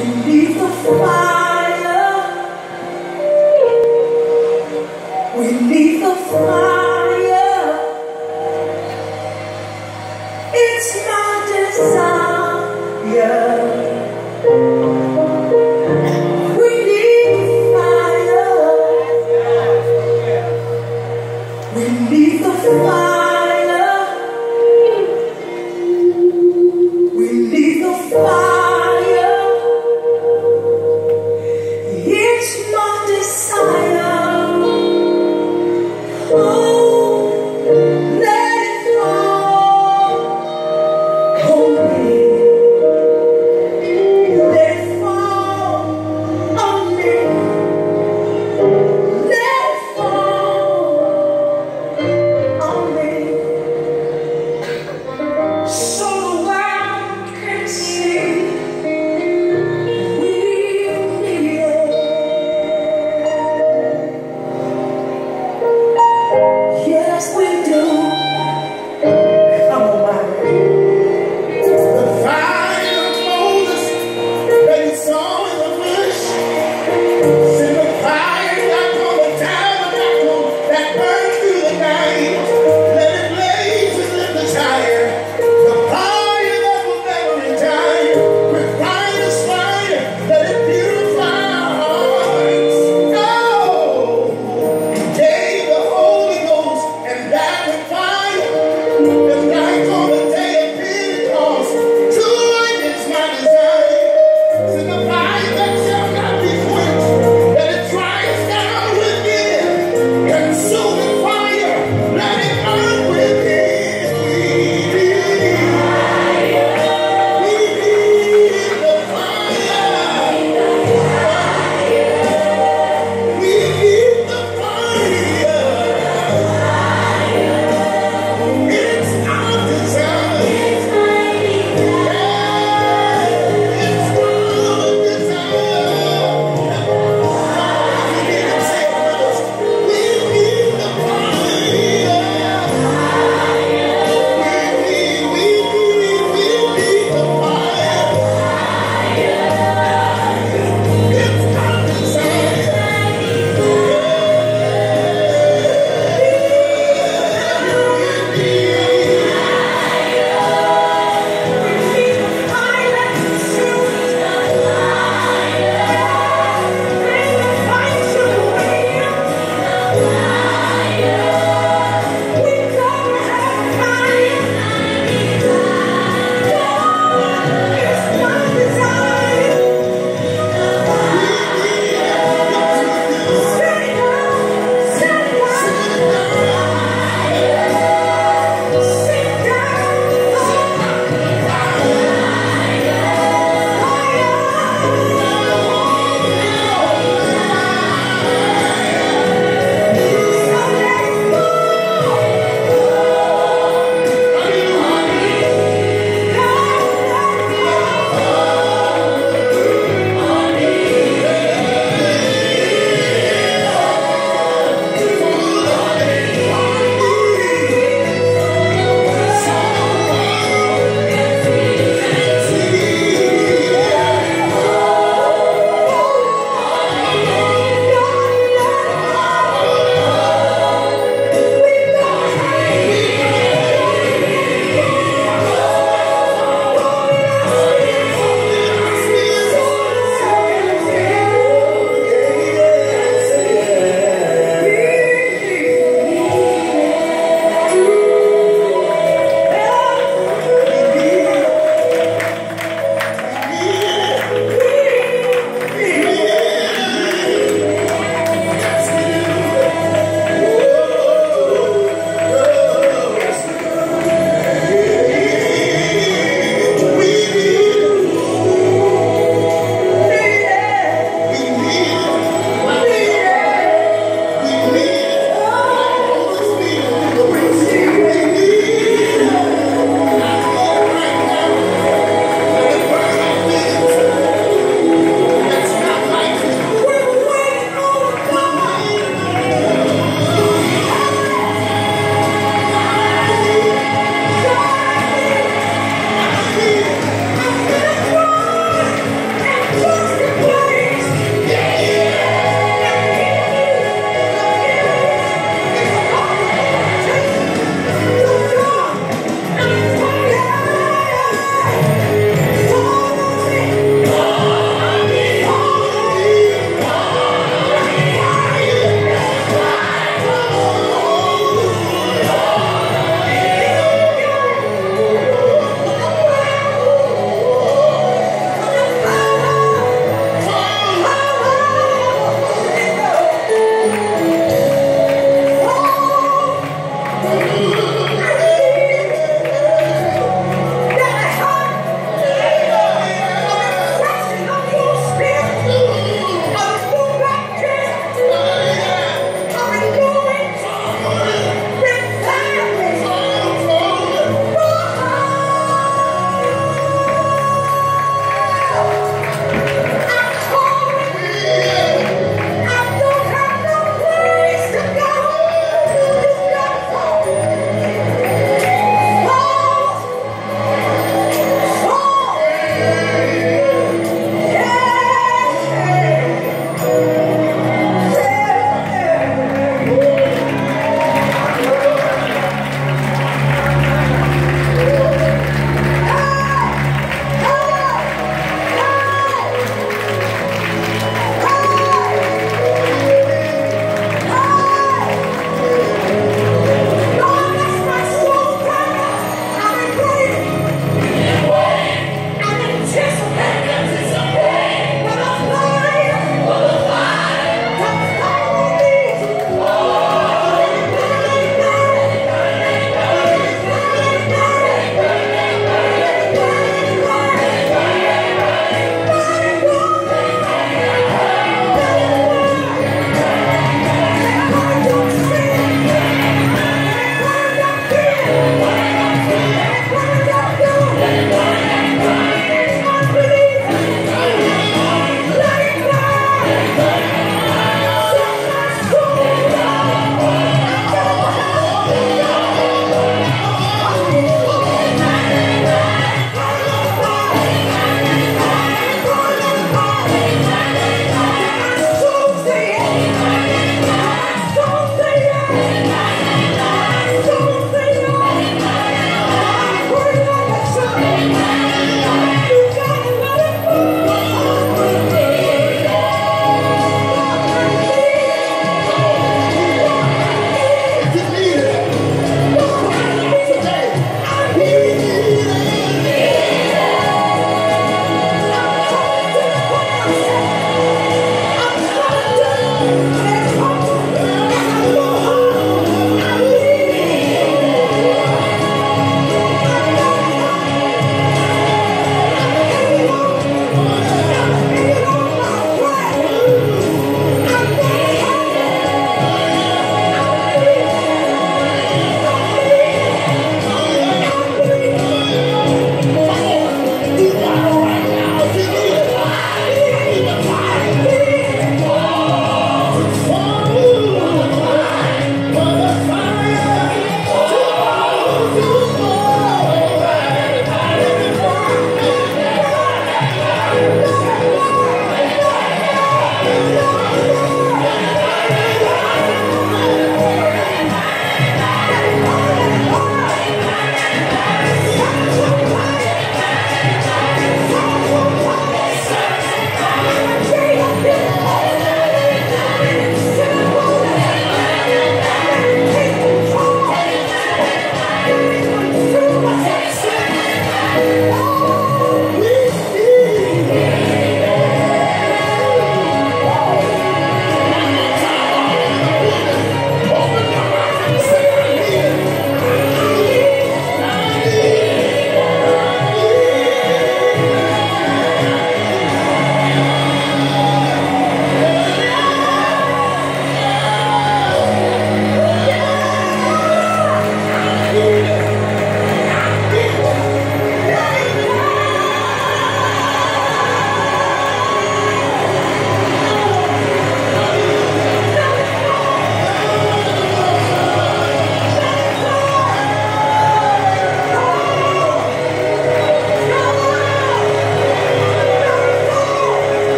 We beneath the fire. We need the fire. It's my desire. We need the fire.